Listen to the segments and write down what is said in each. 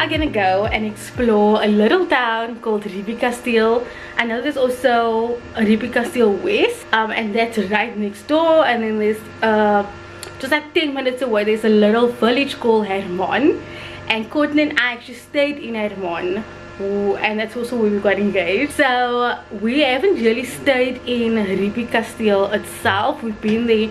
are gonna go and explore a little town called Riebeek Kasteel. I know there's also a Riebeek Kasteel West, um, and that's right next door. And then there's uh, just like 10 minutes away, there's a little village called Hermon. And Courtney and I actually stayed in Hermon and that's also where we got engaged so we haven't really stayed in Riebeek Kasteel itself we've been there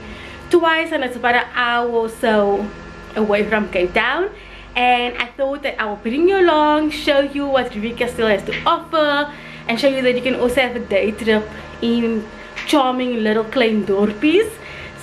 twice and it's about an hour or so away from Cape Town and I thought that I will bring you along show you what Riebeek Kasteel has to offer and show you that you can also have a day trip in charming little klein dorpies.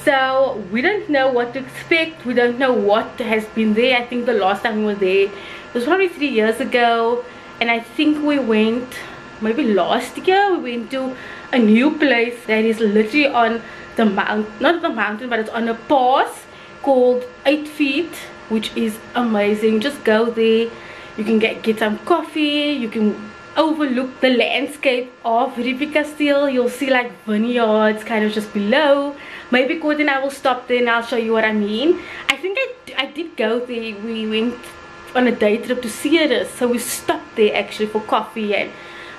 So we don't know what to expect. We don't know what has been there. I think the last time we were there was probably three years ago. And I think we went maybe last year we went to a new place that is literally on the mount not the mountain but it's on a pass called 8 feet which is amazing. Just go there. You can get get some coffee. You can overlook the landscape of Riebeek Kasteel you'll see like vineyards kind of just below. Maybe Gordon I will stop there and I'll show you what I mean. I think I, I did go there. We went on a day trip to Ceres. So we stopped there actually for coffee and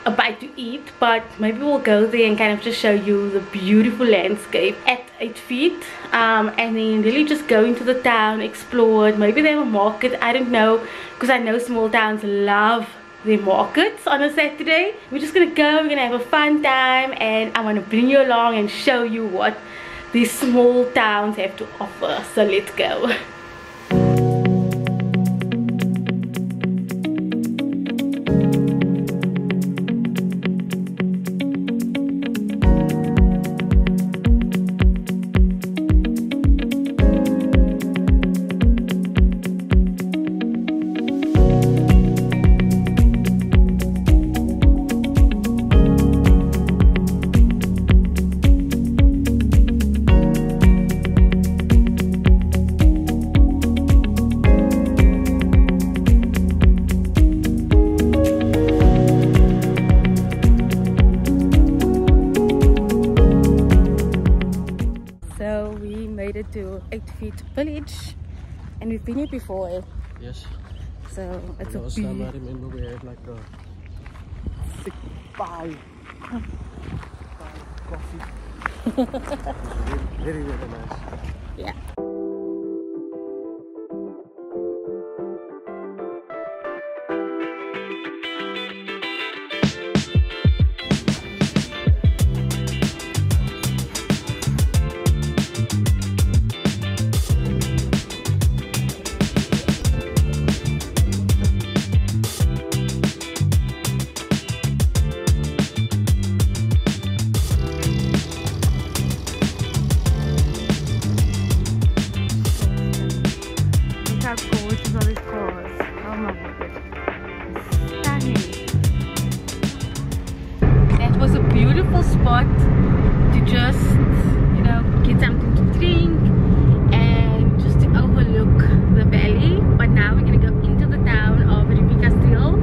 a bite to eat but maybe we'll go there and kind of just show you the beautiful landscape at 8 feet. Um, and then really just go into the town explore it. Maybe they have a market. I don't know because I know small towns love their markets on a Saturday. We're just gonna go we're gonna have a fun time and I want to bring you along and show you what these small towns have to offer. So let's go to 8 feet village and we've been here before. Yes. So it's a last time I remember we had like a thick pie. Coffee very, very very nice. Yeah spot to just, you know, get something to drink and just to overlook the valley. But now we're gonna go into the town of Riebeek Kasteel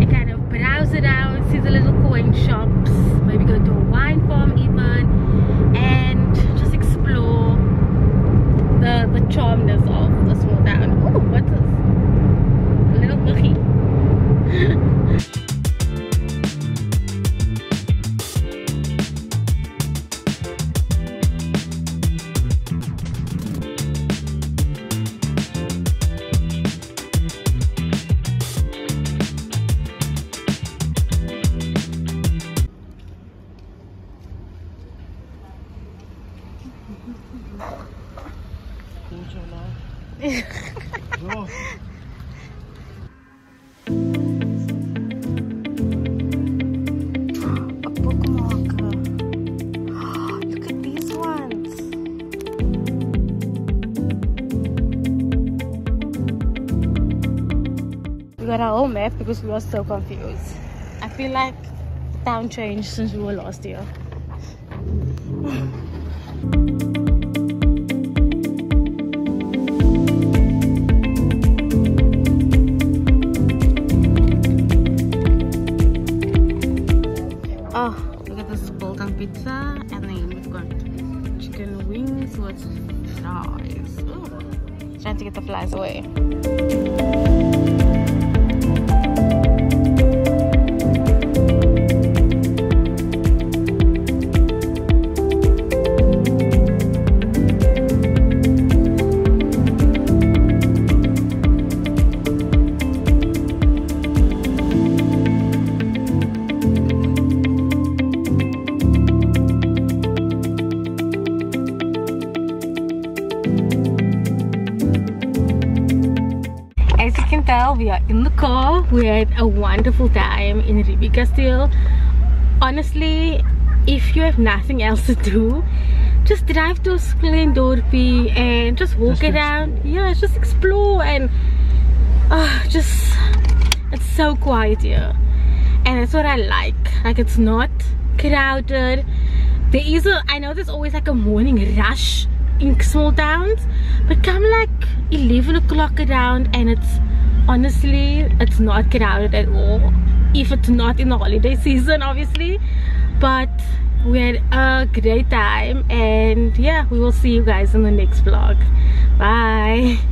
and kind of browse around, see the little coin shops, maybe go to a wine farm even, and just explore the, the charmness of the small town. Oh, what is a little muggy. Got our own map because we were so confused. I feel like the town changed since we were last year. pizza and then we've got chicken wings with fries. Ooh. Trying to get the flies away. We are in the car. We had a wonderful time in Riebeek Kasteel honestly if you have nothing else to do just drive to Splendorpie and just walk just around. Yeah just explore and uh, just it's so quiet here. And that's what I like. Like it's not crowded. There is a I know there's always like a morning rush in small towns but come like 11 o'clock around and it's honestly it's not crowded at all. If it's not in the holiday season obviously. But we had a great time. And yeah we will see you guys in the next vlog. Bye